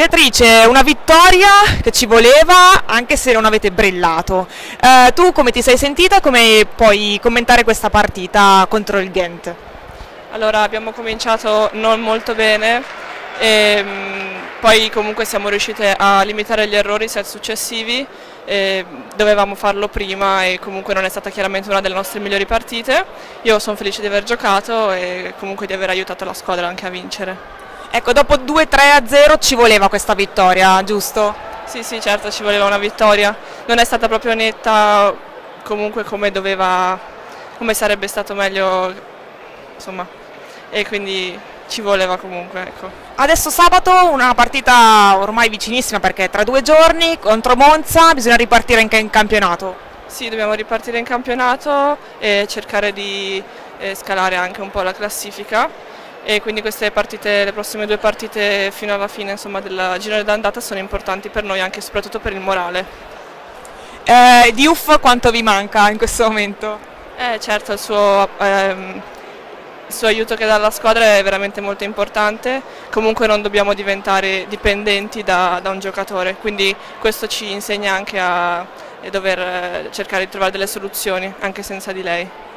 Beatrice, una vittoria che ci voleva anche se non avete brillato. Eh, tu come ti sei sentita e come puoi commentare questa partita contro il Ghent? Allora abbiamo cominciato non molto bene e mm, poi comunque siamo riusciti a limitare gli errori set successivi, e dovevamo farlo prima e comunque non è stata chiaramente una delle nostre migliori partite. Io sono felice di aver giocato e comunque di aver aiutato la squadra anche a vincere. Ecco, dopo 2-3 0 ci voleva questa vittoria, giusto? Sì, sì, certo, ci voleva una vittoria. Non è stata proprio netta comunque come doveva, come sarebbe stato meglio, insomma, e quindi ci voleva comunque. Ecco. Adesso sabato una partita ormai vicinissima perché tra due giorni contro Monza bisogna ripartire anche in campionato. Sì, dobbiamo ripartire in campionato e cercare di eh, scalare anche un po' la classifica e quindi queste partite, le prossime due partite fino alla fine insomma, del girone d'andata sono importanti per noi anche e soprattutto per il morale. Eh, Diouf quanto vi manca in questo momento? Eh, certo, il suo, ehm, il suo aiuto che dà alla squadra è veramente molto importante, comunque non dobbiamo diventare dipendenti da, da un giocatore, quindi questo ci insegna anche a dover eh, cercare di trovare delle soluzioni anche senza di lei.